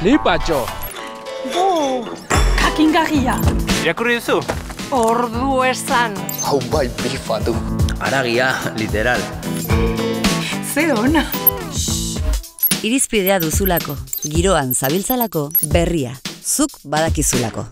Flipatxo! Bo! Kakingarria! Irakurri duzu? Ordu esan! Hau bai bifatu! Aragia, literal! Ze ona! Irizpidea duzulako, giroan zabiltzalako, berria, zuk badakizulako.